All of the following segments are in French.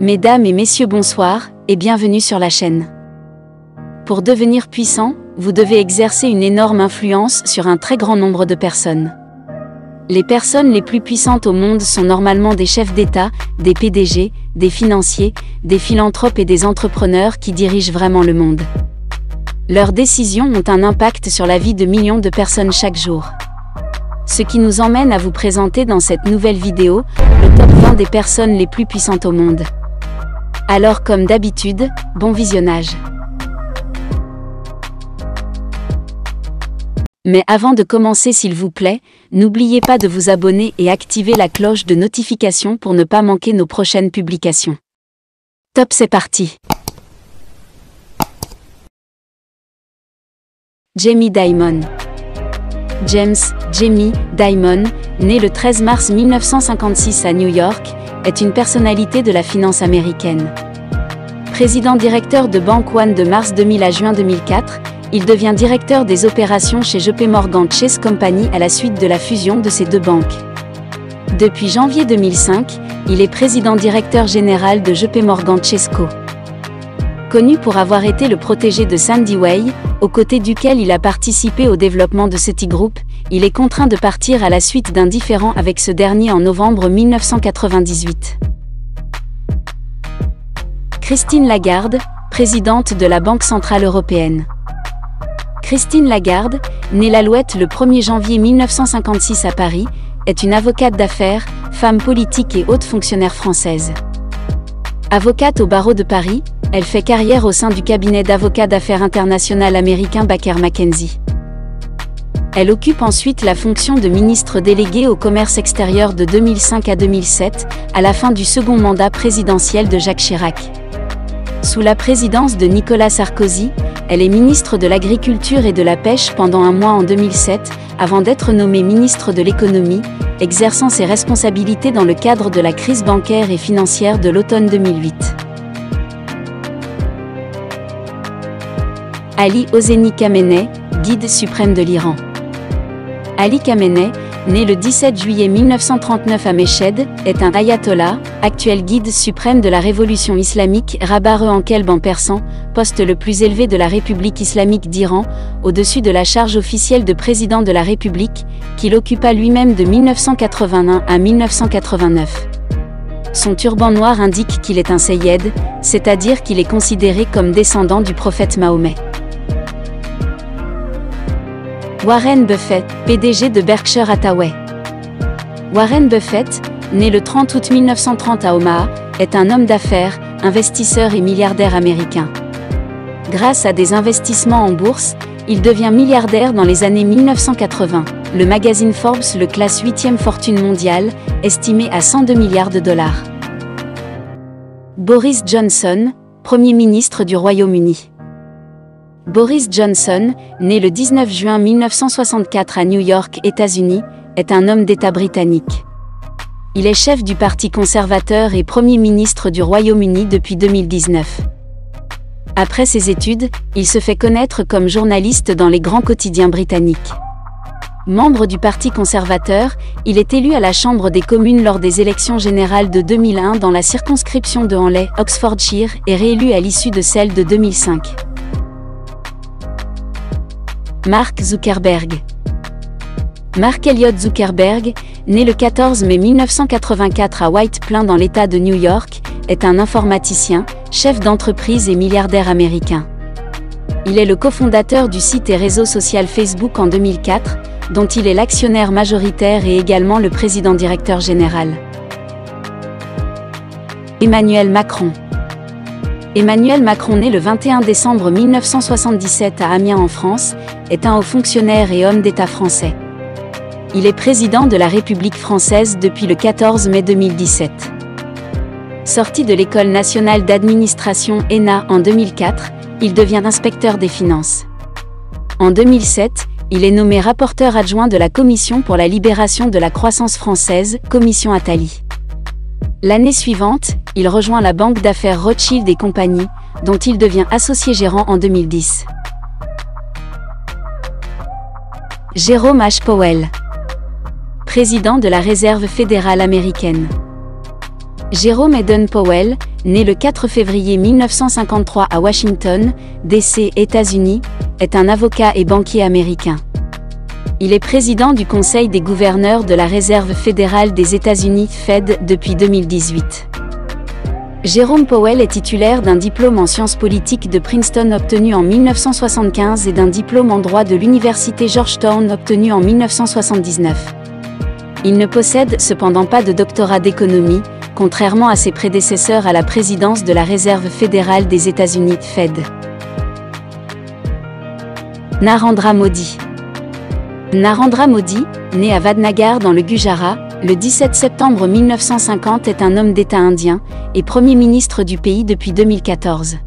Mesdames et messieurs bonsoir, et bienvenue sur la chaîne. Pour devenir puissant, vous devez exercer une énorme influence sur un très grand nombre de personnes. Les personnes les plus puissantes au monde sont normalement des chefs d'État, des PDG, des financiers, des philanthropes et des entrepreneurs qui dirigent vraiment le monde. Leurs décisions ont un impact sur la vie de millions de personnes chaque jour. Ce qui nous emmène à vous présenter dans cette nouvelle vidéo, le top 20 des personnes les plus puissantes au monde. Alors comme d'habitude, bon visionnage. Mais avant de commencer s'il vous plaît, n'oubliez pas de vous abonner et activer la cloche de notification pour ne pas manquer nos prochaines publications. Top c'est parti Jamie Dimon James, Jamie, Dimon, né le 13 mars 1956 à New York, est une personnalité de la finance américaine. Président directeur de Bank One de mars 2000 à juin 2004, il devient directeur des opérations chez JP Morgan Chase Company à la suite de la fusion de ces deux banques. Depuis janvier 2005, il est président directeur général de JP Morgan Chase Co. Connu pour avoir été le protégé de Sandy Way, aux côtés duquel il a participé au développement de Citigroup, il est contraint de partir à la suite d'un différend avec ce dernier en novembre 1998. Christine Lagarde, présidente de la Banque Centrale Européenne. Christine Lagarde, née l'Alouette le 1er janvier 1956 à Paris, est une avocate d'affaires, femme politique et haute fonctionnaire française. Avocate au barreau de Paris, elle fait carrière au sein du cabinet d'avocats d'affaires international américain Baker McKenzie. Elle occupe ensuite la fonction de ministre déléguée au commerce extérieur de 2005 à 2007, à la fin du second mandat présidentiel de Jacques Chirac. Sous la présidence de Nicolas Sarkozy, elle est ministre de l'Agriculture et de la Pêche pendant un mois en 2007, avant d'être nommée ministre de l'Économie, exerçant ses responsabilités dans le cadre de la crise bancaire et financière de l'automne 2008. Ali Hosseini Khamenei, guide suprême de l'Iran. Ali Khamenei, né le 17 juillet 1939 à Meshed, est un ayatollah, actuel guide suprême de la révolution islamique Rabar en kelb en persan, poste le plus élevé de la République islamique d'Iran, au-dessus de la charge officielle de président de la République, qu'il occupa lui-même de 1981 à 1989. Son turban noir indique qu'il est un Seyyed, c'est-à-dire qu'il est considéré comme descendant du prophète Mahomet. Warren Buffett, PDG de Berkshire Hathaway. Warren Buffett, né le 30 août 1930 à Omaha, est un homme d'affaires, investisseur et milliardaire américain. Grâce à des investissements en bourse, il devient milliardaire dans les années 1980. Le magazine Forbes le classe 8e fortune mondiale, estimée à 102 milliards de dollars. Boris Johnson, Premier ministre du Royaume-Uni. Boris Johnson, né le 19 juin 1964 à New York, États-Unis, est un homme d'État britannique. Il est chef du Parti conservateur et Premier ministre du Royaume-Uni depuis 2019. Après ses études, il se fait connaître comme journaliste dans les grands quotidiens britanniques. Membre du Parti conservateur, il est élu à la Chambre des communes lors des élections générales de 2001 dans la circonscription de Hanley, Oxfordshire, et réélu à l'issue de celle de 2005. Mark Zuckerberg. Mark Elliott Zuckerberg, né le 14 mai 1984 à White Plain dans l'État de New York, est un informaticien, chef d'entreprise et milliardaire américain. Il est le cofondateur du site et réseau social Facebook en 2004, dont il est l'actionnaire majoritaire et également le président directeur général. Emmanuel Macron. Emmanuel Macron, né le 21 décembre 1977 à Amiens en France, est un haut fonctionnaire et homme d'État français. Il est président de la République française depuis le 14 mai 2017. Sorti de l'École nationale d'administration ENA en 2004, il devient inspecteur des finances. En 2007, il est nommé rapporteur adjoint de la Commission pour la libération de la croissance française, Commission Attali. L'année suivante, il rejoint la banque d'affaires Rothschild et compagnie, dont il devient associé gérant en 2010. Jérôme H. Powell, président de la Réserve fédérale américaine. Jérôme Eden Powell, né le 4 février 1953 à Washington, D.C., États-Unis, est un avocat et banquier américain. Il est président du Conseil des gouverneurs de la Réserve fédérale des États-Unis, Fed, depuis 2018. Jérôme Powell est titulaire d'un diplôme en sciences politiques de Princeton obtenu en 1975 et d'un diplôme en droit de l'Université Georgetown obtenu en 1979. Il ne possède cependant pas de doctorat d'économie, contrairement à ses prédécesseurs à la présidence de la Réserve fédérale des États-Unis, Fed. Narendra Modi Narendra Modi, né à Vadnagar dans le Gujarat, le 17 septembre 1950 est un homme d'État indien et Premier ministre du pays depuis 2014.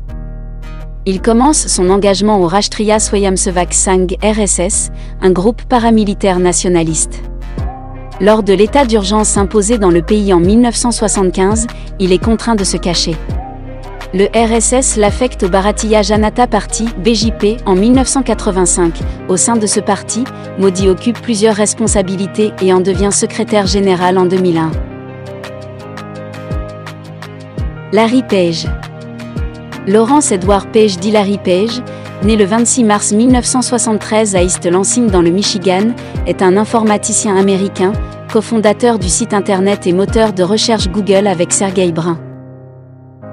Il commence son engagement au Rashtriya Swayamsevak Sangh RSS, un groupe paramilitaire nationaliste. Lors de l'état d'urgence imposé dans le pays en 1975, il est contraint de se cacher. Le RSS l'affecte au Bharatiya Janata Party, BJP, en 1985. Au sein de ce parti, Modi occupe plusieurs responsabilités et en devient secrétaire général en 2001. Larry Page Laurence Edward Page dit Larry Page, né le 26 mars 1973 à East Lansing dans le Michigan, est un informaticien américain, cofondateur du site internet et moteur de recherche Google avec Sergey Brin.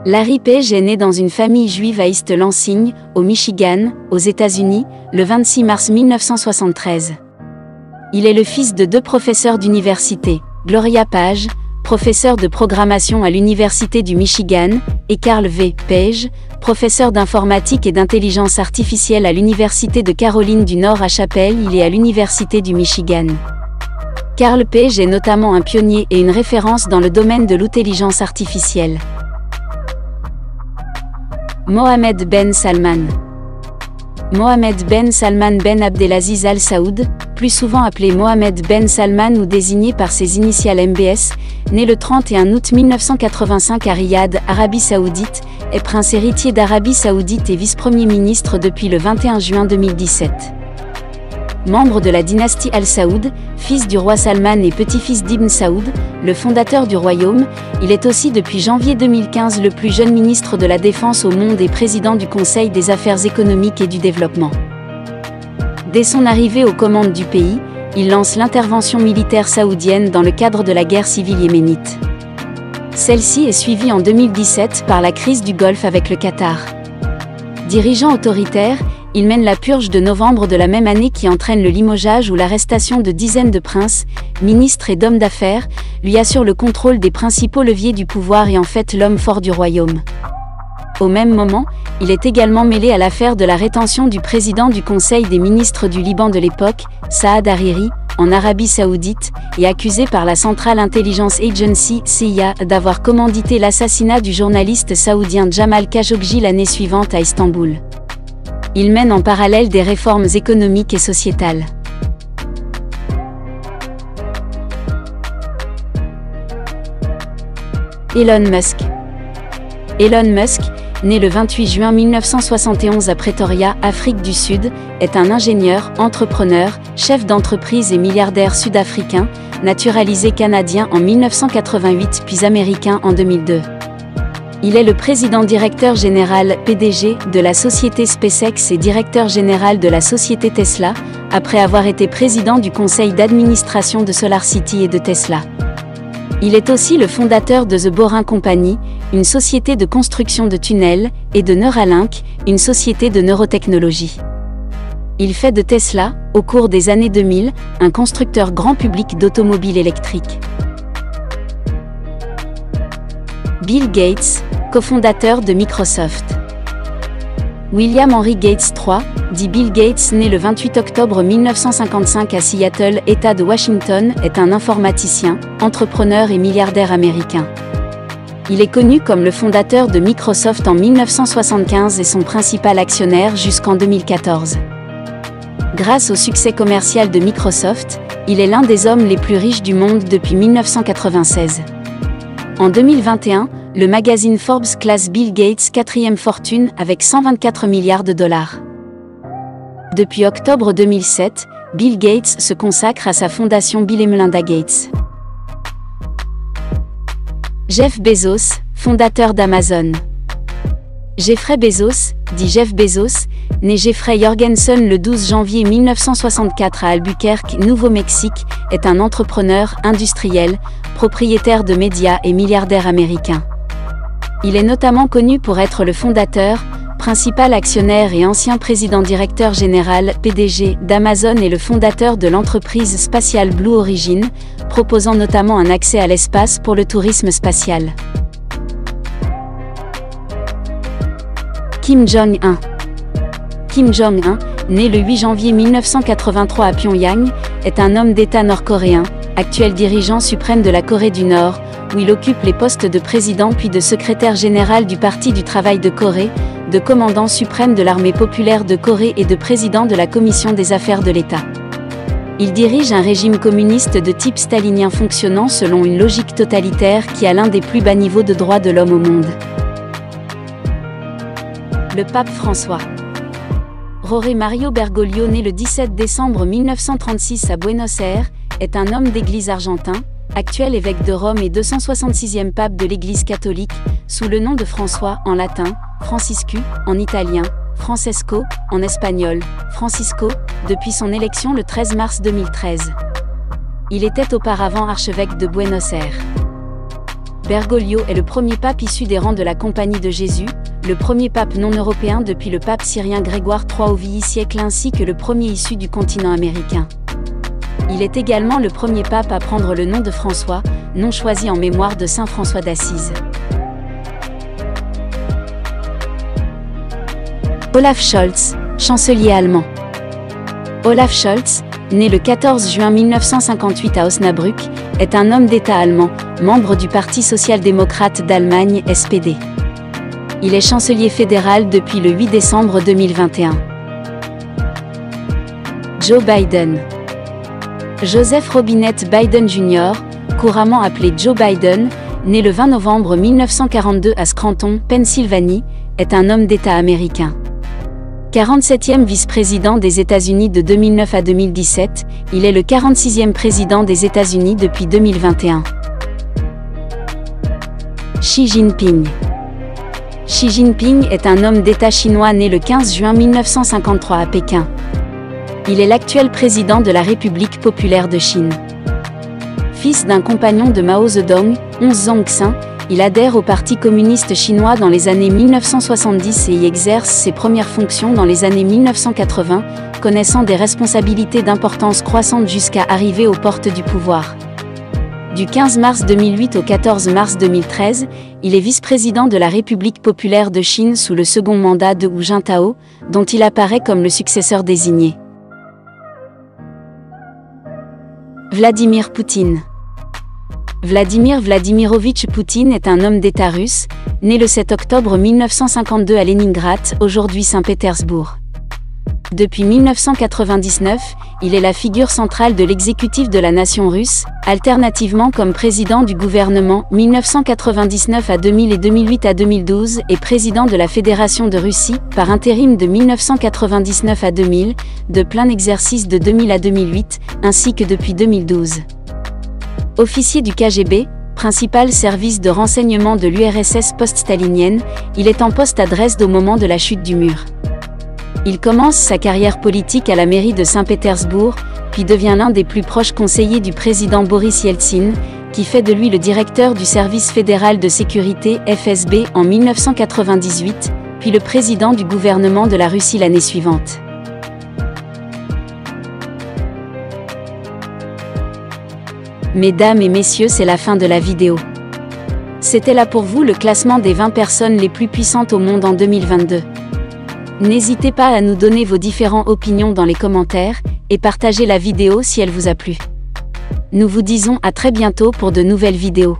Larry Page est né dans une famille juive à East Lansing, au Michigan, aux États-Unis, le 26 mars 1973. Il est le fils de deux professeurs d'université, Gloria Page, professeur de programmation à l'Université du Michigan, et Carl V. Page, professeur d'informatique et d'intelligence artificielle à l'Université de Caroline du Nord à Chapelle, il est à l'Université du Michigan. Carl Page est notamment un pionnier et une référence dans le domaine de l'intelligence artificielle. Mohamed Ben Salman. Mohamed Ben Salman Ben Abdelaziz Al Saoud, plus souvent appelé Mohamed Ben Salman ou désigné par ses initiales MBS, né le 31 août 1985 à Riyad, Arabie Saoudite, est prince héritier d'Arabie Saoudite et vice-premier ministre depuis le 21 juin 2017 membre de la dynastie Al Saoud, fils du roi Salman et petit-fils d'Ibn Saoud, le fondateur du royaume, il est aussi depuis janvier 2015 le plus jeune ministre de la Défense au monde et président du Conseil des affaires économiques et du développement. Dès son arrivée aux commandes du pays, il lance l'intervention militaire saoudienne dans le cadre de la guerre civile yéménite. Celle-ci est suivie en 2017 par la crise du Golfe avec le Qatar. Dirigeant autoritaire, il mène la purge de novembre de la même année qui entraîne le limogeage ou l'arrestation de dizaines de princes, ministres et d'hommes d'affaires, lui assure le contrôle des principaux leviers du pouvoir et en fait l'homme fort du royaume. Au même moment, il est également mêlé à l'affaire de la rétention du président du Conseil des ministres du Liban de l'époque, Saad Hariri, en Arabie saoudite, et accusé par la Central Intelligence Agency CIA d'avoir commandité l'assassinat du journaliste saoudien Jamal Khashoggi l'année suivante à Istanbul il mène en parallèle des réformes économiques et sociétales. Elon Musk Elon Musk, né le 28 juin 1971 à Pretoria, Afrique du Sud, est un ingénieur, entrepreneur, chef d'entreprise et milliardaire sud-africain, naturalisé canadien en 1988 puis américain en 2002. Il est le président directeur général PDG de la société SpaceX et directeur général de la société Tesla, après avoir été président du conseil d'administration de SolarCity et de Tesla. Il est aussi le fondateur de The Boring Company, une société de construction de tunnels, et de Neuralink, une société de neurotechnologie. Il fait de Tesla, au cours des années 2000, un constructeur grand public d'automobiles électriques. Bill Gates, cofondateur de Microsoft. William Henry Gates III, dit Bill Gates, né le 28 octobre 1955 à Seattle, État de Washington, est un informaticien, entrepreneur et milliardaire américain. Il est connu comme le fondateur de Microsoft en 1975 et son principal actionnaire jusqu'en 2014. Grâce au succès commercial de Microsoft, il est l'un des hommes les plus riches du monde depuis 1996. En 2021, le magazine Forbes classe Bill Gates quatrième fortune avec 124 milliards de dollars. Depuis octobre 2007, Bill Gates se consacre à sa fondation Bill et Melinda Gates. Jeff Bezos, fondateur d'Amazon. Jeffrey Bezos, dit Jeff Bezos, né Jeffrey Jorgensen le 12 janvier 1964 à Albuquerque, Nouveau-Mexique, est un entrepreneur, industriel, propriétaire de médias et milliardaire américain. Il est notamment connu pour être le fondateur, principal actionnaire et ancien président-directeur général PDG d'Amazon et le fondateur de l'entreprise spatiale Blue Origin, proposant notamment un accès à l'espace pour le tourisme spatial. Kim Jong-un Kim Jong-un, né le 8 janvier 1983 à Pyongyang, est un homme d'État nord-coréen, actuel dirigeant suprême de la Corée du Nord, où il occupe les postes de président puis de secrétaire général du Parti du Travail de Corée, de commandant suprême de l'armée populaire de Corée et de président de la Commission des affaires de l'État. Il dirige un régime communiste de type stalinien fonctionnant selon une logique totalitaire qui a l'un des plus bas niveaux de droits de l'homme au monde. Le pape François. Roré Mario Bergoglio, né le 17 décembre 1936 à Buenos Aires, est un homme d'église argentin, actuel évêque de Rome et 266e pape de l'Église catholique, sous le nom de François en latin, Franciscu en italien, Francesco en espagnol, Francisco, depuis son élection le 13 mars 2013. Il était auparavant archevêque de Buenos Aires. Bergoglio est le premier pape issu des rangs de la Compagnie de Jésus, le premier pape non européen depuis le pape syrien Grégoire III au VI siècle ainsi que le premier issu du continent américain. Il est également le premier pape à prendre le nom de François, nom choisi en mémoire de Saint François d'Assise. Olaf Scholz, chancelier allemand. Olaf Scholz, né le 14 juin 1958 à Osnabrück, est un homme d'État allemand, membre du Parti social-démocrate d'Allemagne SPD. Il est chancelier fédéral depuis le 8 décembre 2021. Joe Biden. Joseph Robinette Biden Jr., couramment appelé Joe Biden, né le 20 novembre 1942 à Scranton, Pennsylvanie, est un homme d'État américain. 47e vice-président des États-Unis de 2009 à 2017, il est le 46e président des États-Unis depuis 2021. Xi Jinping Xi Jinping est un homme d'État chinois né le 15 juin 1953 à Pékin. Il est l'actuel président de la République populaire de Chine. Fils d'un compagnon de Mao Zedong, 11 Zongxin, il adhère au Parti communiste chinois dans les années 1970 et y exerce ses premières fonctions dans les années 1980, connaissant des responsabilités d'importance croissante jusqu'à arriver aux portes du pouvoir. Du 15 mars 2008 au 14 mars 2013, il est vice-président de la République populaire de Chine sous le second mandat de Hu Jintao, dont il apparaît comme le successeur désigné. Vladimir Poutine Vladimir Vladimirovitch Poutine est un homme d'État russe, né le 7 octobre 1952 à Leningrad, aujourd'hui Saint-Pétersbourg. Depuis 1999, il est la figure centrale de l'exécutif de la nation russe, alternativement comme président du gouvernement 1999 à 2000 et 2008 à 2012 et président de la Fédération de Russie par intérim de 1999 à 2000, de plein exercice de 2000 à 2008, ainsi que depuis 2012. Officier du KGB, principal service de renseignement de l'URSS post-stalinienne, il est en poste à Dresde au moment de la chute du mur. Il commence sa carrière politique à la mairie de Saint-Pétersbourg, puis devient l'un des plus proches conseillers du président Boris Yeltsin, qui fait de lui le directeur du service fédéral de sécurité FSB en 1998, puis le président du gouvernement de la Russie l'année suivante. Mesdames et messieurs, c'est la fin de la vidéo. C'était là pour vous le classement des 20 personnes les plus puissantes au monde en 2022. N'hésitez pas à nous donner vos différentes opinions dans les commentaires, et partagez la vidéo si elle vous a plu. Nous vous disons à très bientôt pour de nouvelles vidéos.